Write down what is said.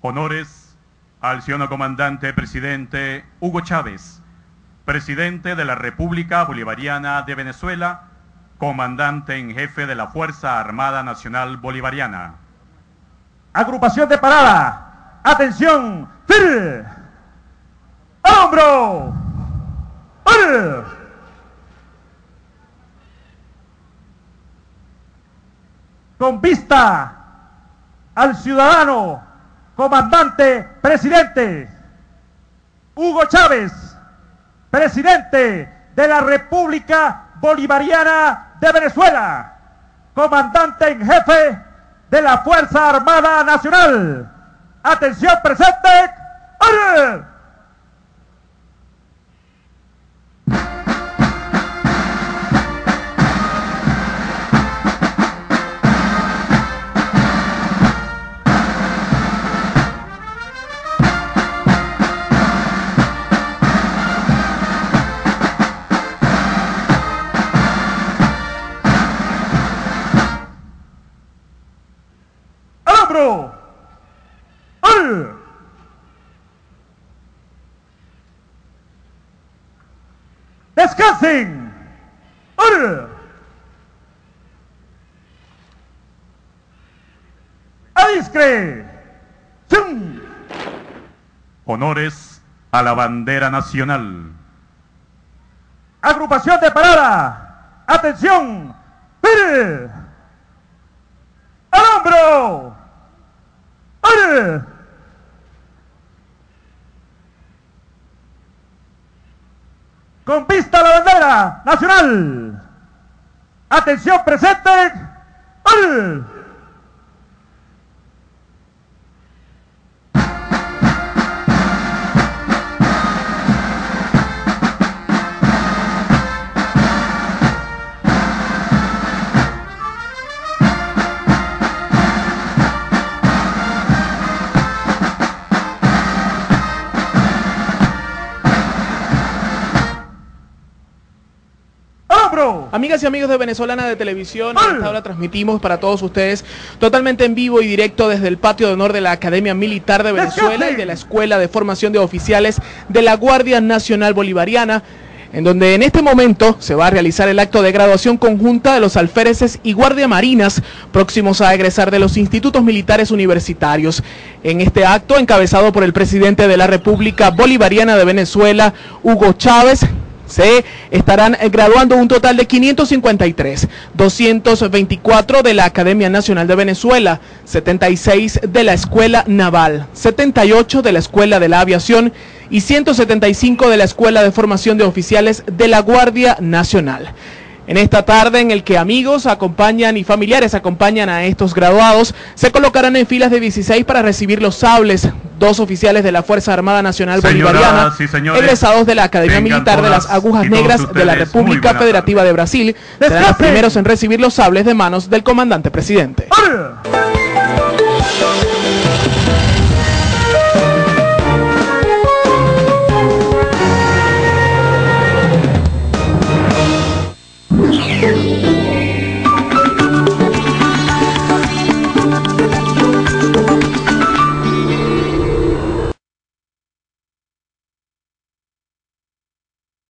Honores al ciudadano comandante presidente Hugo Chávez, presidente de la República Bolivariana de Venezuela, comandante en jefe de la Fuerza Armada Nacional Bolivariana. Agrupación de parada. Atención. ¡Fir! ¡Al hombro! Con vista al ciudadano, comandante, presidente, Hugo Chávez, presidente de la República Bolivariana de Venezuela, comandante en jefe de la Fuerza Armada Nacional. Atención presente. ¡Al hombro! ¡Al! ¡Descansen! ¡Zum! Honores a la bandera nacional. Agrupación de parada. Atención. ¡Pire! ¡Al hombro! Con vista a la bandera nacional. Atención presente. Amigas y amigos de Venezolana de Televisión, a esta hora transmitimos para todos ustedes totalmente en vivo y directo desde el patio de honor de la Academia Militar de Venezuela y de la Escuela de Formación de Oficiales de la Guardia Nacional Bolivariana, en donde en este momento se va a realizar el acto de graduación conjunta de los alféreces y guardiamarinas próximos a egresar de los institutos militares universitarios. En este acto, encabezado por el presidente de la República Bolivariana de Venezuela, Hugo Chávez, se estarán eh, graduando un total de 553, 224 de la Academia Nacional de Venezuela, 76 de la Escuela Naval, 78 de la Escuela de la Aviación y 175 de la Escuela de Formación de Oficiales de la Guardia Nacional. En esta tarde en el que amigos acompañan y familiares acompañan a estos graduados, se colocarán en filas de 16 para recibir los sables, dos oficiales de la Fuerza Armada Nacional Señoras Bolivariana, señores, egresados de la Academia Militar de las Agujas Negras de la República Federativa de Brasil, serán los primeros en recibir los sables de manos del comandante presidente.